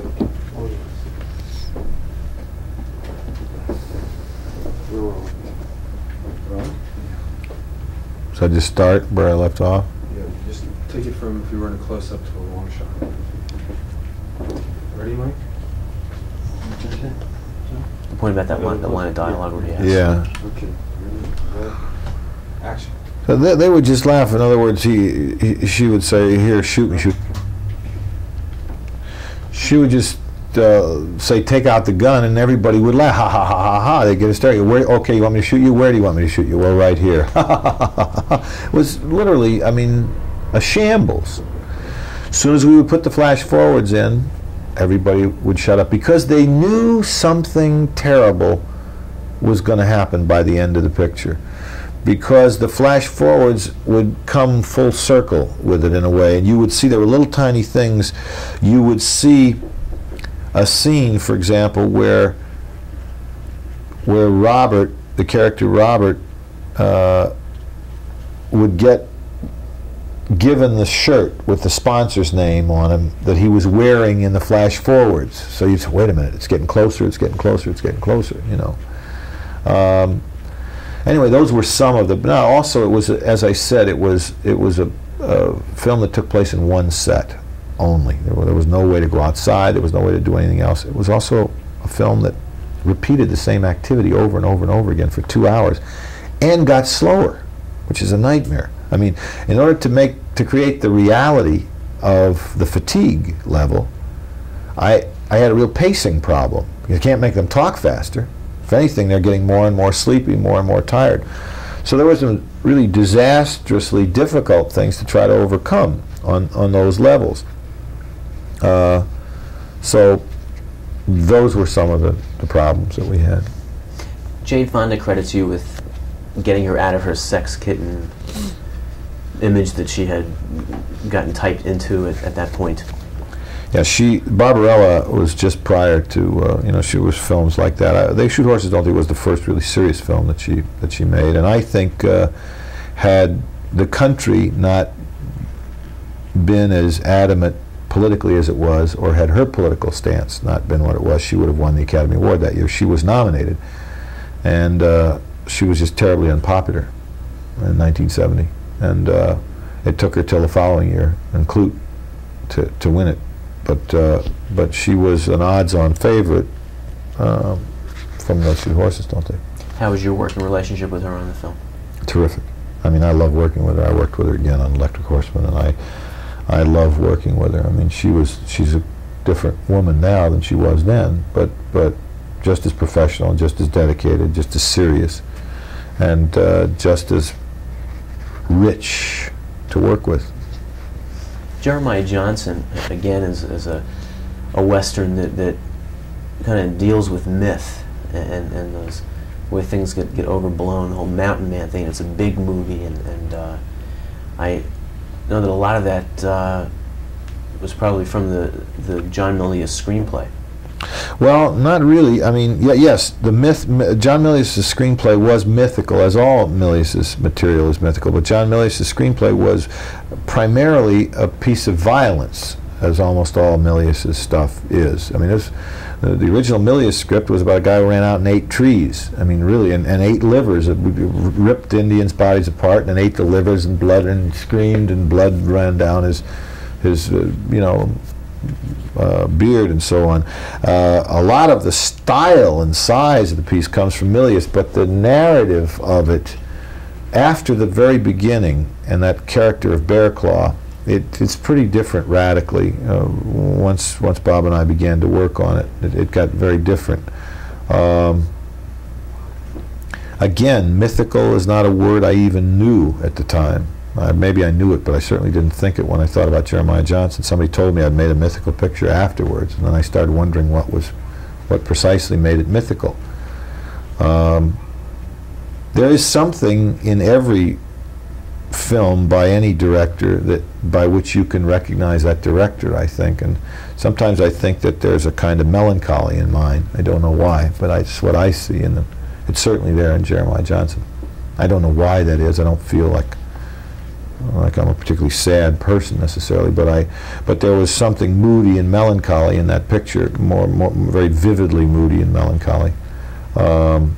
good. Yes. Where were we? Right? So I just start where I left off. Yeah, just take it from if you were in a close-up to a long shot. Ready, Mike? The point about that line, the line of dialogue where he asks. Yeah. Okay. Ready? Action. So they, they would just laugh. In other words, he, he she would say, "Here, shoot me, shoot." She would just uh, say, "Take out the gun," and everybody would laugh. Ha ha ha ha ha! They get hysterical. Where? Okay, you want me to shoot you? Where do you want me to shoot you? Well, right here. it was literally, I mean, a shambles. As soon as we would put the flash forwards in, everybody would shut up because they knew something terrible was going to happen by the end of the picture because the flash forwards would come full circle with it in a way and you would see there were little tiny things. You would see a scene for example where where Robert the character Robert uh, would get given the shirt with the sponsor's name on him that he was wearing in the flash forwards. So you say wait a minute it's getting closer it's getting closer it's getting closer you know. Um, anyway, those were some of the. Also, it was as I said, it was it was a, a film that took place in one set only. There, were, there was no way to go outside. There was no way to do anything else. It was also a film that repeated the same activity over and over and over again for two hours, and got slower, which is a nightmare. I mean, in order to make to create the reality of the fatigue level, I I had a real pacing problem. You can't make them talk faster. If anything, they're getting more and more sleepy, more and more tired. So there were some really disastrously difficult things to try to overcome on, on those levels. Uh, so those were some of the, the problems that we had. Jane Fonda credits you with getting her out of her sex kitten image that she had gotten typed into at, at that point. Yeah, she Barbarella was just prior to uh, you know she was films like that. I, they Shoot Horses Don't They was the first really serious film that she that she made, and I think uh, had the country not been as adamant politically as it was, or had her political stance not been what it was, she would have won the Academy Award that year. She was nominated, and uh, she was just terribly unpopular in 1970, and uh, it took her till the following year and Klute to to win it but uh, but she was an odds-on favorite um, from those two horses, don't they? How was your working relationship with her on the film? Terrific. I mean, I love working with her. I worked with her again on Electric Horseman, and I I love working with her. I mean, she was she's a different woman now than she was then, but but just as professional, just as dedicated, just as serious, and uh, just as rich to work with. Jeremiah Johnson, again, is, is a, a Western that, that kind of deals with myth and, and those where things get, get overblown, the whole Mountain Man thing. It's a big movie, and, and uh, I know that a lot of that uh, was probably from the, the John Milius screenplay. Well, not really. I mean, yeah, yes, the myth. John Milius' screenplay was mythical, as all Milius' material is mythical. But John Milius' screenplay was primarily a piece of violence, as almost all Milius' stuff is. I mean, uh, the original Milius script was about a guy who ran out and ate trees. I mean, really, and, and ate livers. It ripped Indians' bodies apart and ate the livers and blood and screamed and blood ran down his, his, uh, you know, uh, beard and so on. Uh, a lot of the style and size of the piece comes from Milius, but the narrative of it, after the very beginning, and that character of Bearclaw, it, it's pretty different radically. Uh, once once Bob and I began to work on it, it, it got very different. Um, again, mythical is not a word I even knew at the time. Uh, maybe I knew it, but I certainly didn't think it when I thought about Jeremiah Johnson. Somebody told me I'd made a mythical picture afterwards, and then I started wondering what was, what precisely made it mythical. Um, there is something in every film by any director that by which you can recognize that director. I think, and sometimes I think that there's a kind of melancholy in mine. I don't know why, but I, it's what I see, and it's certainly there in Jeremiah Johnson. I don't know why that is. I don't feel like like I'm a particularly sad person necessarily, but I, but there was something moody and melancholy in that picture, more, more very vividly moody and melancholy. Um,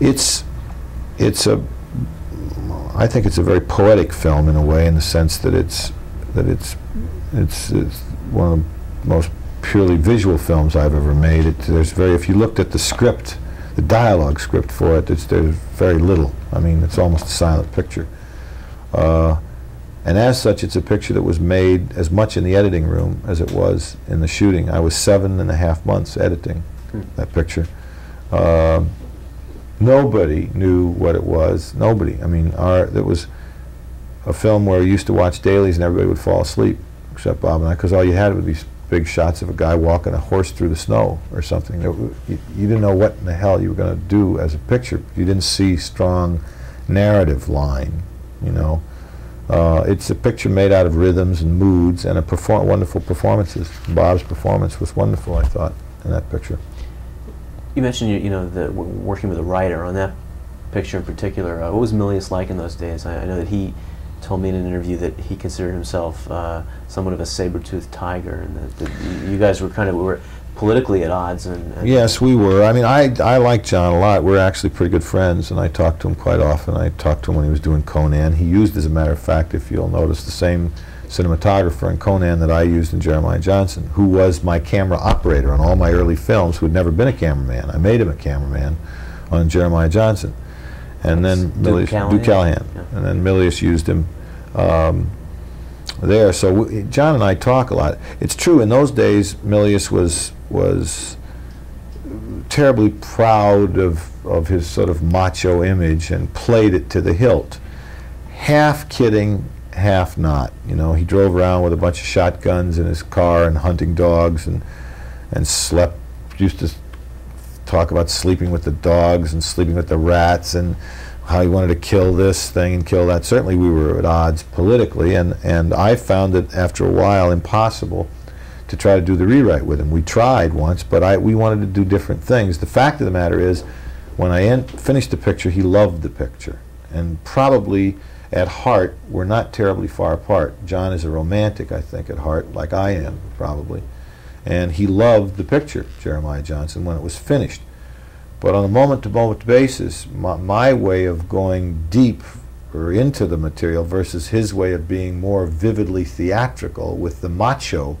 it's, it's a, I think it's a very poetic film in a way, in the sense that it's, that it's, it's, it's one of the most purely visual films I've ever made. It, there's very, if you looked at the script, the dialogue script for it, it's, there's very little. I mean, it's almost a silent picture. Uh, and as such, it's a picture that was made as much in the editing room as it was in the shooting. I was seven and a half months editing Hmm. that picture. Um nobody knew what it was. Nobody. I mean, our, it was a film where we used to watch dailies and everybody would fall asleep, except Bob and I, because all you had would be big shots of a guy walking a horse through the snow or something. You, you didn't know what in the hell you were going to do as a picture. You didn't see strong narrative line, you know. Uh, it's a picture made out of rhythms and moods and a perform- wonderful performances. Bob's performance was wonderful, I thought, in that picture. You mentioned you, you know the working with a writer on that picture in particular. Uh, what was Milius like in those days? I, I know that he told me in an interview that he considered himself uh, somewhat of a saber-toothed tiger, and that, that you guys were kind of were politically at odds. And, and Yes, we were. I mean, I, I like John a lot. We're actually pretty good friends, and I talked to him quite often. I talked to him when he was doing Conan. He used, as a matter of fact, if you'll notice, the same cinematographer in Conan that I used in Jeremiah Johnson, who was my camera operator on all my early films, who had never been a cameraman. I made him a cameraman on Jeremiah Johnson. And then Duke Milius, Callahan? Duke Callahan. Yeah. And then Milius used him um, there. So we, John and I talk a lot. It's true, in those days, Milius was, was terribly proud of, of his sort of macho image and played it to the hilt. Half kidding, half not. You know, he drove around with a bunch of shotguns in his car and hunting dogs and, and slept, used to talk about sleeping with the dogs and sleeping with the rats and how he wanted to kill this thing and kill that. Certainly we were at odds politically and, and I found it after a while impossible to try to do the rewrite with him. We tried once, but I, we wanted to do different things. The fact of the matter is, when I finished the picture, he loved the picture. And probably at heart, we're not terribly far apart. John is a romantic, I think, at heart, like I am, probably. And he loved the picture, Jeremiah Johnson, when it was finished. But on a moment to moment basis, my, my way of going deep or into the material versus his way of being more vividly theatrical with the macho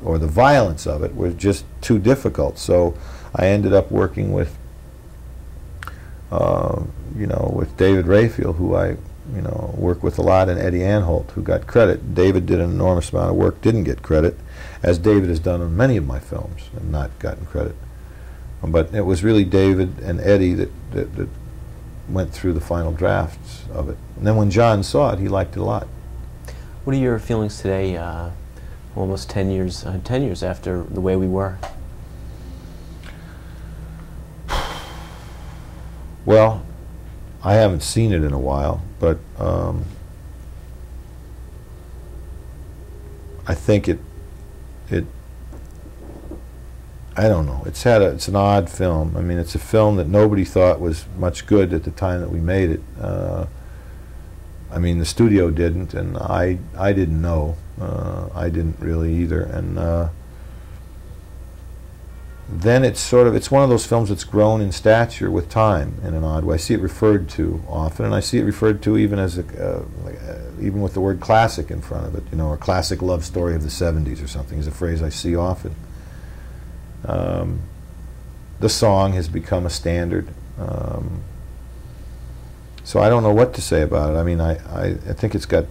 or the violence of it was just too difficult. So I ended up working with, uh, you know, with David Rayfiel, who I, you know, work with a lot, and Eddie Anhalt, who got credit. David did an enormous amount of work, didn't get credit, as David has done on many of my films and not gotten credit. But it was really David and Eddie that, that, that went through the final drafts of it. And then when John saw it, he liked it a lot. what are your feelings today? Uh, almost ten years, uh, ten years after the way we were. Well, I haven't seen it in a while, but um, I think it it I don't know. It's had a it's an odd film. I mean, it's a film that nobody thought was much good at the time that we made it. Uh, I mean, the studio didn't, and I I didn't know. Uh, I didn't really either, and. Uh, then it's sort of it's one of those films that's grown in stature with time in an odd way. I see it referred to often, and I see it referred to even as a uh, uh, even with the word classic in front of it. You know, a classic love story of the '70s or something is a phrase I see often. Um, the song has become a standard. Um, so I don't know what to say about it. I mean, I, I, I think it's got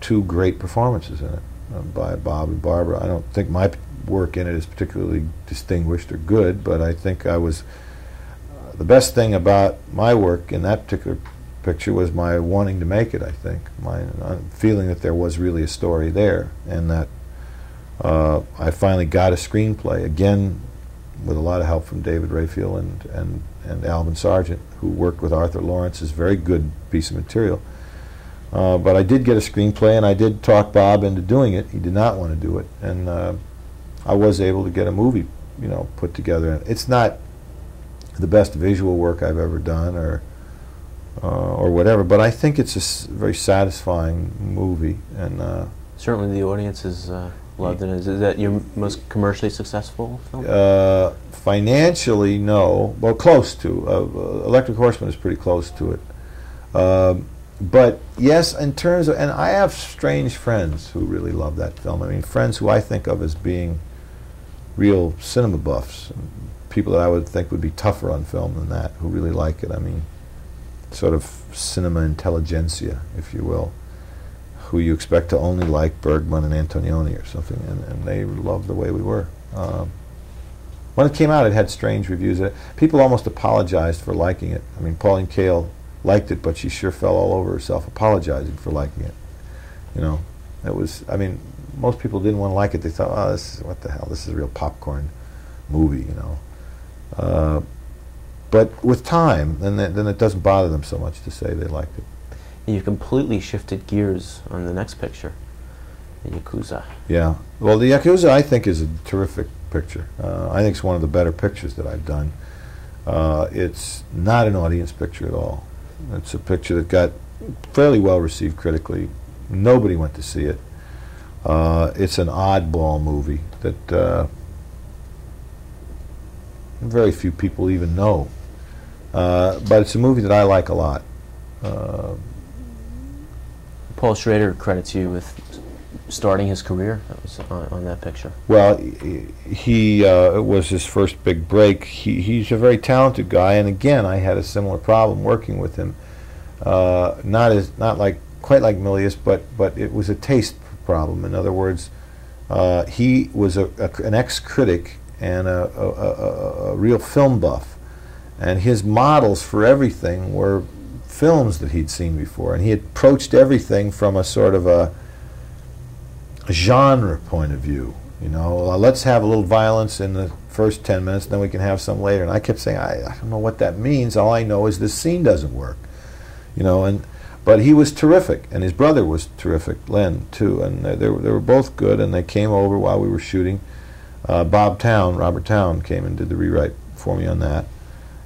two great performances in it uh, by Bob and Barbara. I don't think my work in it is particularly distinguished or good, but I think I was. Uh, the best thing about my work in that particular picture was my wanting to make it, I think. My uh, feeling that there was really a story there, and that uh, I finally got a screenplay, again, with a lot of help from David Rayfiel and, and, and Alvin Sargent, who worked with Arthur Laurents. It's a very good piece of material. Uh, but I did get a screenplay, and I did talk Bob into doing it. He did not want to do it, and uh, I was able to get a movie, you know, put together. It's not the best visual work I've ever done, or uh, or whatever. But I think it's a very satisfying movie, and uh, Certainly, the audience has loved it. Is, is that your most commercially successful film? uh, financially, no. Well, close to. Uh, uh, Electric Horseman is pretty close to it. Um, but yes, in terms of, and I have strange friends who really love that film. I mean, friends who I think of as being real cinema buffs, people that I would think would be tougher on film than that, who really like it. I mean, sort of cinema intelligentsia, if you will, who you expect to only like Bergman and Antonioni or something, and, and they loved the way we were. Um, when it came out, it had strange reviews. Uh, People almost apologized for liking it. I mean, Pauline Kael liked it, but she sure fell all over herself apologizing for liking it. You know, it was. I mean, most people didn't want to like it. They thought, "Oh, this is what the hell? This is a real popcorn movie." You know. Uh, but with time, then it, then it doesn't bother them so much to say they liked it. You completely shifted gears on the next picture, the Yakuza. Yeah. Well, the Yakuza, I think, is a terrific picture. Uh, I think it's one of the better pictures that I've done. Uh, it's not an audience picture at all. It's a picture that got fairly well received critically. Nobody went to see it. Uh, it's an oddball movie that uh, very few people even know. Uh, but it's a movie that I like a lot. Paul Schrader credits you with starting his career. That was on, on that picture. Well, he, uh, it was his first big break. He, he's a very talented guy, and again, I had a similar problem working with him. Uh, not as not like quite like Milius, but but it was a taste problem. In other words, uh, he was a, a, an ex-critic and a, a real film buff, and his models for everything were films that he'd seen before, and he approached everything from a sort of a genre point of view. You know, let's have a little violence in the first 10 minutes, then we can have some later. And I kept saying, I, I don't know what that means. All I know is this scene doesn't work. You know, and but he was terrific, and his brother was terrific, Len, too. And uh, they, were, they were both good, and they came over while we were shooting. Uh, Bob Towne, Robert Towne, came and did the rewrite for me on that.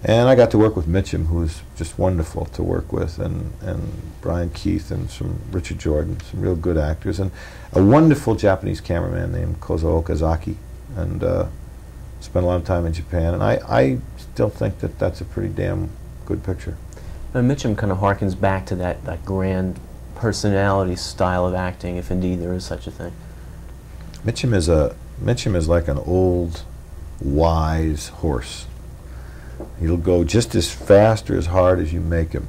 And I got to work with Mitchum, who was just wonderful to work with, and, and Brian Keith and some Richard Jordan, some real good actors, and a wonderful Japanese cameraman named Kozo Okazaki, and uh, spent a lot of time in Japan. And I, I still think that that's a pretty damn good picture. And Mitchum kind of harkens back to that, that grand personality style of acting, if indeed there is such a thing. Mitchum is a Mitchum is like an old, wise horse. He'll go just as fast or as hard as you make him.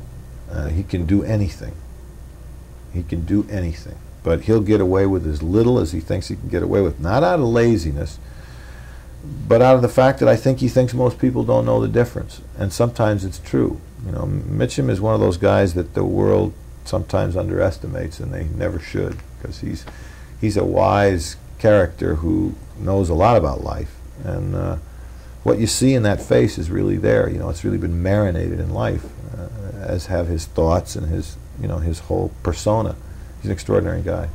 Uh, he can do anything. He can do anything. But he'll get away with as little as he thinks he can get away with. Not out of laziness, but out of the fact that I think he thinks most people don't know the difference. And sometimes it's true. You know, Mitchum is one of those guys that the world sometimes underestimates, and they never should, because he's he's a wise character who knows a lot about life. And uh, what you see in that face is really there. You know, it's really been marinated in life, uh, as have his thoughts and his you know his whole persona. He's an extraordinary guy.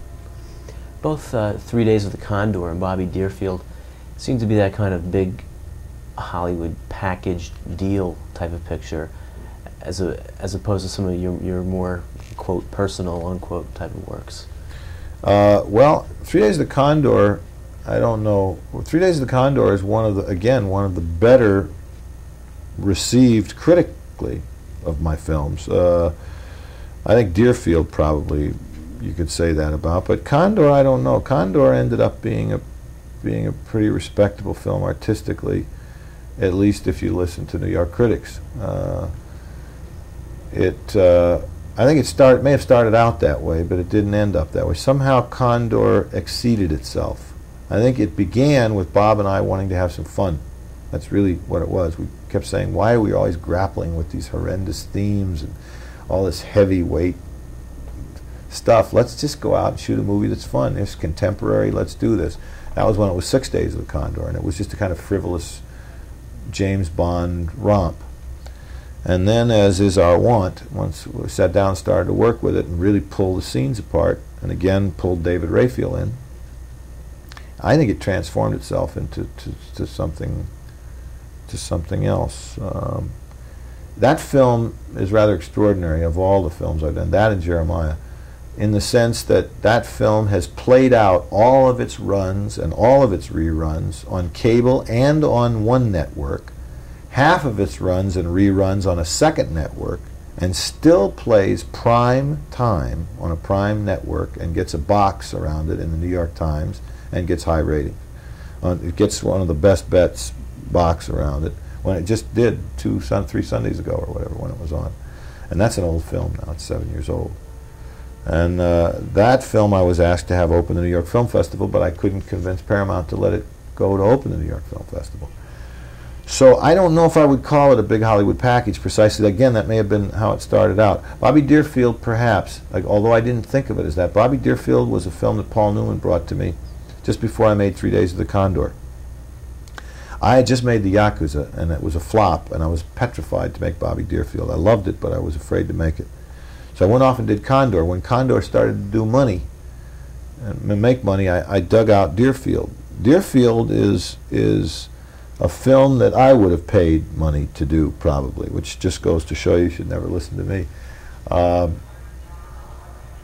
Both uh, Three Days of the Condor and Bobby Deerfield seem to be that kind of big Hollywood packaged deal type of picture, as a as opposed to some of your your more quote personal unquote type of works. Uh, well, Three Days of the Condor, I don't know. Three Days of the Condor is one of the again one of the better received critically of my films. Uh, I think Deerfield probably you could say that about, but Condor I don't know. Condor ended up being a being a pretty respectable film artistically, at least if you listen to New York critics. Uh, it uh, I think it start, may have started out that way, but it didn't end up that way. Somehow Condor exceeded itself. I think it began with Bob and I wanting to have some fun. That's really what it was. We kept saying, why are we always grappling with these horrendous themes and all this heavyweight stuff? Let's just go out and shoot a movie that's fun. It's contemporary. Let's do this. That was when it was Six Days of the Condor, and it was just a kind of frivolous James Bond romp. And then, as is our wont, once we sat down and started to work with it and really pull the scenes apart, and again pulled David Rayfiel in, I think it transformed itself into to, to something to something else. Um, that film is rather extraordinary of all the films I've done. That and Jeremiah, in the sense that that film has played out all of its runs and all of its reruns on cable and on one network, half of its runs and reruns on a second network, and still plays prime time on a prime network and gets a box around it in the New York Times and gets high ratings. Uh, it gets one of the best bets box around it when it just did two, sun, three Sundays ago or whatever when it was on. And that's an old film now. It's seven years old. And uh, that film I was asked to have open the New York Film Festival, but I couldn't convince Paramount to let it go to open the New York Film Festival. So I don't know if I would call it a big Hollywood package precisely. Again, that may have been how it started out. Bobby Deerfield, perhaps, like, although I didn't think of it as that. Bobby Deerfield was a film that Paul Newman brought to me just before I made Three Days of the Condor. I had just made the Yakuza, and it was a flop, and I was petrified to make Bobby Deerfield. I loved it, but I was afraid to make it. So I went off and did Condor. When Condor started to do money and make money, I, I dug out Deerfield. Deerfield is is a film that I would have paid money to do, probably, which just goes to show you should never listen to me. Uh,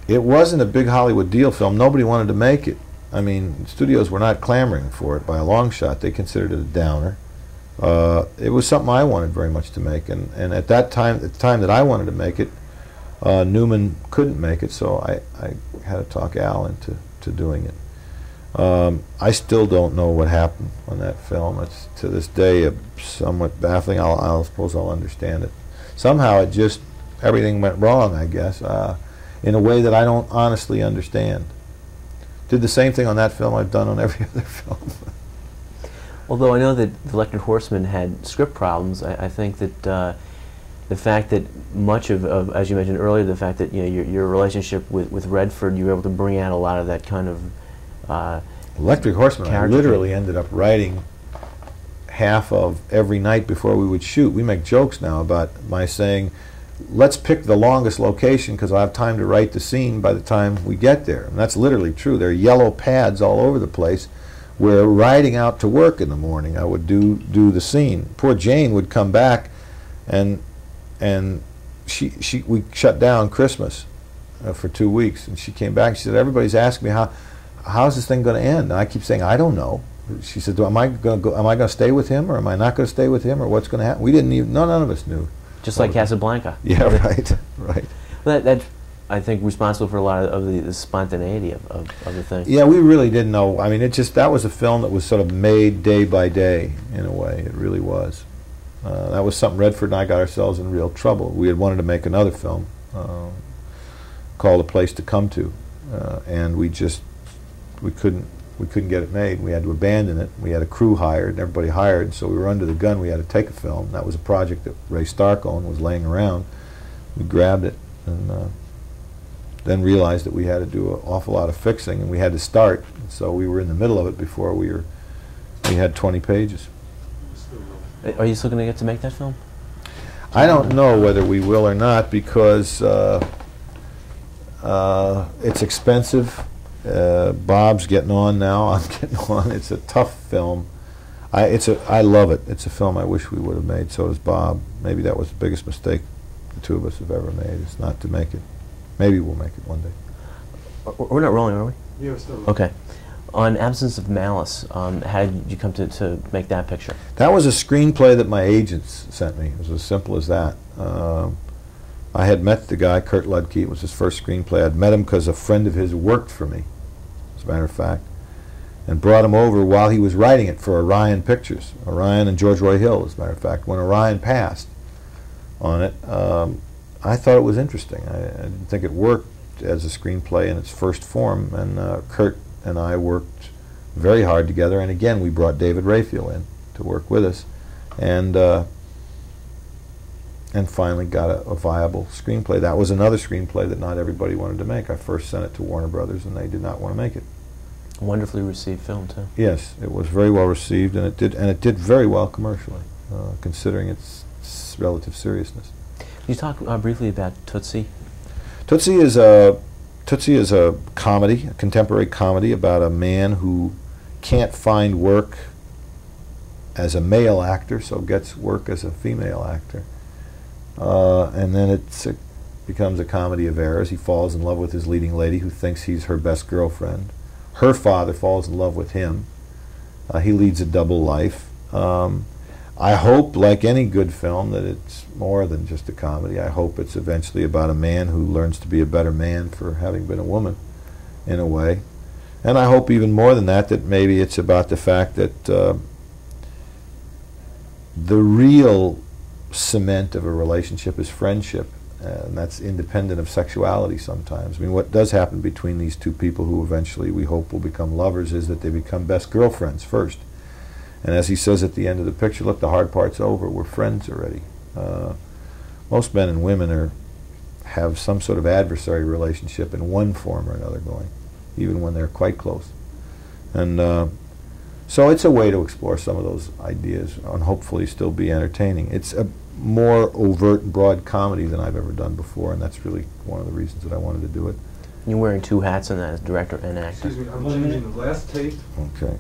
it wasn't a big Hollywood deal film. Nobody wanted to make it. I mean, studios were not clamoring for it by a long shot. They considered it a downer. Uh, it was something I wanted very much to make, and, and at that time, at the time that I wanted to make it, uh, Newman couldn't make it, so I, I had to talk Al into to doing it. Um, I still don't know what happened on that film. It's to this day somewhat baffling. I'll, I'll, suppose I'll understand it. Somehow it just everything went wrong. I guess uh, in a way that I don't honestly understand. Did the same thing on that film I've done on every other film. Although I know that The Electric Horseman had script problems, I, I think that uh, the fact that much of, of, as you mentioned earlier, the fact that you know your, your relationship with, with Redford, you were able to bring out a lot of that kind of uh, Electric Horseman. I literally ended up writing half of every night before we would shoot. We make jokes now about my saying, "Let's pick the longest location because I have time to write the scene by the time we get there." And that's literally true. There are yellow pads all over the place. Where riding out to work in the morning, I would do do the scene. Poor Jane would come back, and and she she we shut down Christmas uh, for two weeks, and she came back. And she said, "Everybody's asking me how." how's this thing going to end? And I keep saying, I don't know. She said, am I going to go, am I going to stay with him or am I not going to stay with him or what's going to happen? We didn't even, none of us knew. Just like Casablanca. Yeah, right, right. Well, that, that's, I think, responsible for a lot of the, the spontaneity of, of, of, the thing. Yeah, we really didn't know. I mean, it just, that was a film that was sort of made day by day, in a way. It really was. Uh, that was something Redford and I got ourselves in real trouble. We had wanted to make another film uh, called A Place to Come To, uh, and we just we couldn't we couldn't get it made. We had to abandon it. We had a crew hired, and everybody hired, so we were under the gun. We had to take a film. That was a project that Ray Stark owned, was laying around. We grabbed it and uh, then realized that we had to do an awful lot of fixing, and we had to start. So we were in the middle of it before we were. We had 20 pages. Are you still going to get to make that film? I don't know whether we will or not because uh, uh, it's expensive uh, Bob's getting on now. I'm getting on. It's a tough film. I it's a I love it. It's a film I wish we would have made. So does Bob. Maybe that was the biggest mistake the two of us have ever made. Is not to make it. Maybe we'll make it one day. We're not rolling, are we? Yeah, we're still rolling. Okay. On Absence of Malice, um, how did you come to, to make that picture? That was a screenplay that my agents sent me. It was as simple as that. Um, I had met the guy, Kurt Luedtke. It was his first screenplay. I'd met him because a friend of his worked for me matter of fact, and brought him over while he was writing it for Orion Pictures. Orion and George Roy Hill, as a matter of fact. When Orion passed on it, um, I thought it was interesting. I, I, didn't think it worked as a screenplay in its first form, and uh, Kurt and I worked very hard together. And again, we brought David Rayfiel in to work with us, and uh, and finally got a, a, viable screenplay. That was another screenplay that not everybody wanted to make. I first sent it to Warner Brothers, and they did not want to make it wonderfully received film too. Yes, it was very well received, and it did, and it did very well commercially, uh, considering its, its, relative seriousness. Can you talk uh, briefly about Tootsie? Tootsie is a Tootsie is a comedy, a contemporary comedy about a man who can't find work as a male actor, so gets work as a female actor, Uh, and then it becomes a comedy of errors. He falls in love with his leading lady, who thinks he's her best girlfriend. Her father falls in love with him. Uh, he leads a double life. Um, I hope, like any good film, that it's more than just a comedy. I hope it's eventually about a man who learns to be a better man for having been a woman, in a way. And I hope even more than that, that maybe it's about the fact that uh, the real cement of a relationship is friendship, and that's independent of sexuality sometimes. I mean, what does happen between these two people who eventually we hope will become lovers is that they become best girlfriends first. And as he says at the end of the picture, look, the hard part's over. We're friends already. Uh, most men and women are have some sort of adversary relationship in one form or another going, even when they're quite close. And uh, so it's a way to explore some of those ideas and hopefully still be entertaining. It's a more overt and broad comedy than I've ever done before, and that's really one of the reasons that I wanted to do it. You're wearing two hats in that as director and actor. Excuse me, I'm changing the last tape. Okay.